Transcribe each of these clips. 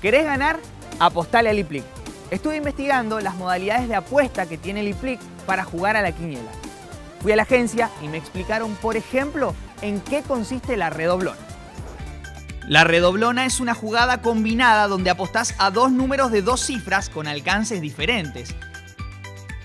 ¿Querés ganar? Apostale al IPLIC. Estuve investigando las modalidades de apuesta que tiene el para jugar a la quiniela. Fui a la agencia y me explicaron, por ejemplo, en qué consiste la redoblona. La redoblona es una jugada combinada donde apostás a dos números de dos cifras con alcances diferentes.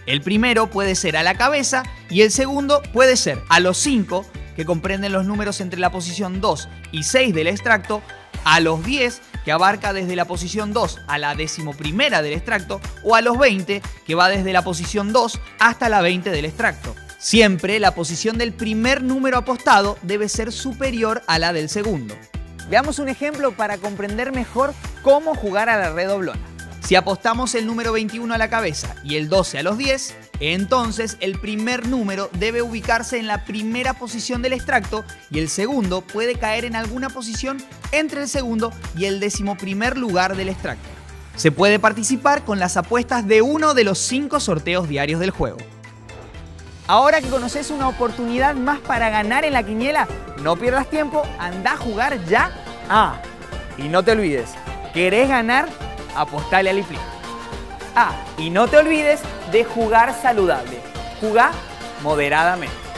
El primero puede ser a la cabeza y el segundo puede ser a los 5, que comprenden los números entre la posición 2 y 6 del extracto, a los 10, que abarca desde la posición 2 a la decimoprimera del extracto, o a los 20, que va desde la posición 2 hasta la 20 del extracto. Siempre la posición del primer número apostado debe ser superior a la del segundo. Veamos un ejemplo para comprender mejor cómo jugar a la redoblona. Si apostamos el número 21 a la cabeza y el 12 a los 10, entonces el primer número debe ubicarse en la primera posición del extracto y el segundo puede caer en alguna posición entre el segundo y el decimoprimer lugar del extracto. Se puede participar con las apuestas de uno de los cinco sorteos diarios del juego. Ahora que conoces una oportunidad más para ganar en la quiniela, no pierdas tiempo, anda a jugar ya. Ah, y no te olvides, ¿querés ganar? Apostale al IFLI. Ah, y no te olvides de jugar saludable. Jugá moderadamente.